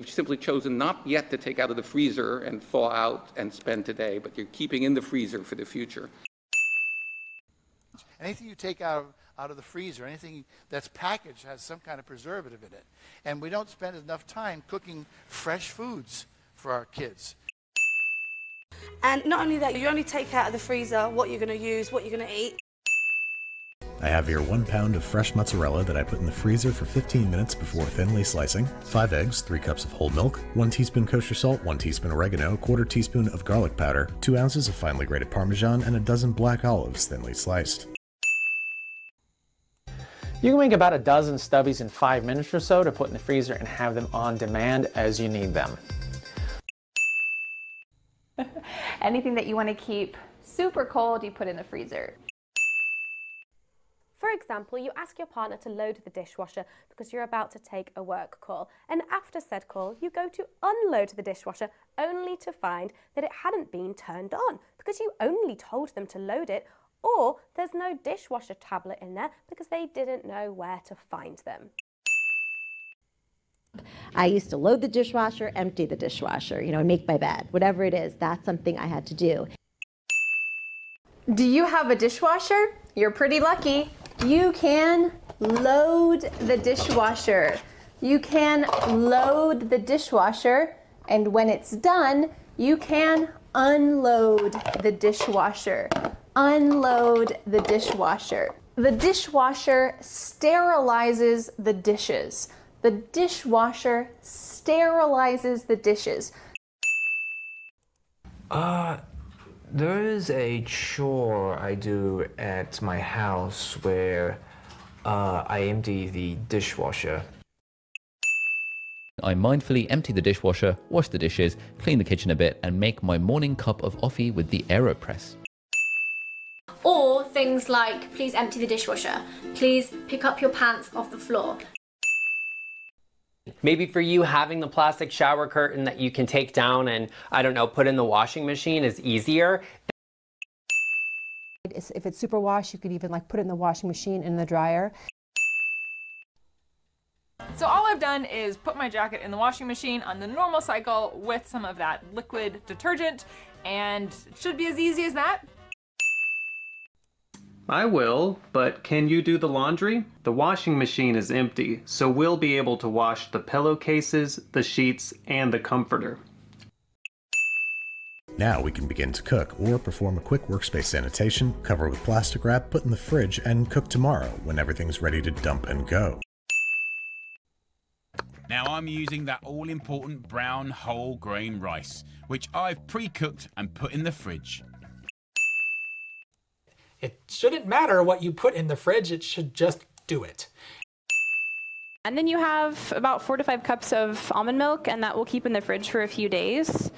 You've simply chosen not yet to take out of the freezer and thaw out and spend today, but you're keeping in the freezer for the future. Anything you take out of, out of the freezer, anything that's packaged has some kind of preservative in it. And we don't spend enough time cooking fresh foods for our kids. And not only that, you only take out of the freezer what you're going to use, what you're going to eat. I have here one pound of fresh mozzarella that I put in the freezer for 15 minutes before thinly slicing, five eggs, three cups of whole milk, one teaspoon kosher salt, one teaspoon oregano, quarter teaspoon of garlic powder, two ounces of finely grated parmesan, and a dozen black olives thinly sliced. You can make about a dozen stubbies in five minutes or so to put in the freezer and have them on demand as you need them. Anything that you want to keep super cold, you put in the freezer. For example, you ask your partner to load the dishwasher because you're about to take a work call. And after said call, you go to unload the dishwasher only to find that it hadn't been turned on because you only told them to load it or there's no dishwasher tablet in there because they didn't know where to find them. I used to load the dishwasher, empty the dishwasher, you know, make my bed, whatever it is, that's something I had to do. Do you have a dishwasher? You're pretty lucky you can load the dishwasher. You can load the dishwasher, and when it's done, you can unload the dishwasher. Unload the dishwasher. The dishwasher sterilizes the dishes. The dishwasher sterilizes the dishes. Uh, there is a chore I do at my house where uh, I empty the dishwasher. I mindfully empty the dishwasher, wash the dishes, clean the kitchen a bit, and make my morning cup of offie with the AeroPress. Or things like, please empty the dishwasher, please pick up your pants off the floor. Maybe for you, having the plastic shower curtain that you can take down and, I don't know, put in the washing machine is easier. If it's super wash, you could even like put it in the washing machine in the dryer. So all I've done is put my jacket in the washing machine on the normal cycle with some of that liquid detergent and it should be as easy as that. I will, but can you do the laundry? The washing machine is empty, so we'll be able to wash the pillowcases, the sheets, and the comforter. Now we can begin to cook or perform a quick workspace sanitation, cover with plastic wrap, put in the fridge, and cook tomorrow when everything's ready to dump and go. Now I'm using that all important brown whole grain rice, which I've pre-cooked and put in the fridge. It shouldn't matter what you put in the fridge, it should just do it. And then you have about four to five cups of almond milk, and that will keep in the fridge for a few days.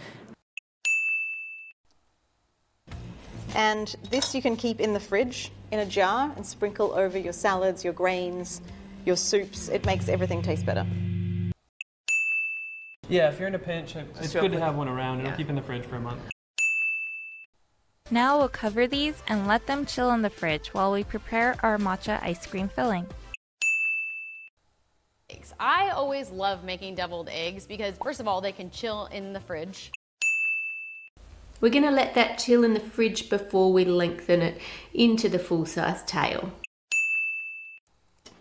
And this you can keep in the fridge in a jar and sprinkle over your salads, your grains, your soups. It makes everything taste better. Yeah, if you're in a pinch, it's good to have one around. It'll yeah. keep in the fridge for a month. Now we'll cover these and let them chill in the fridge while we prepare our matcha ice cream filling. I always love making deviled eggs because first of all, they can chill in the fridge. We're going to let that chill in the fridge before we lengthen it into the full-size tail.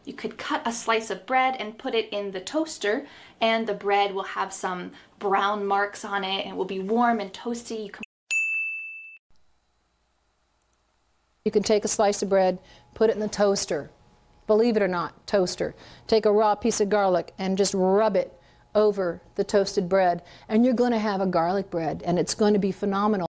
You could cut a slice of bread and put it in the toaster and the bread will have some brown marks on it and it will be warm and toasty. You can take a slice of bread, put it in the toaster. Believe it or not, toaster. Take a raw piece of garlic and just rub it over the toasted bread, and you're going to have a garlic bread, and it's going to be phenomenal.